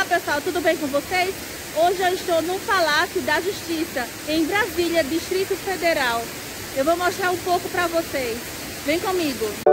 Olá pessoal, tudo bem com vocês? Hoje eu estou no Palácio da Justiça, em Brasília, Distrito Federal. Eu vou mostrar um pouco para vocês. Vem comigo!